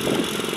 you.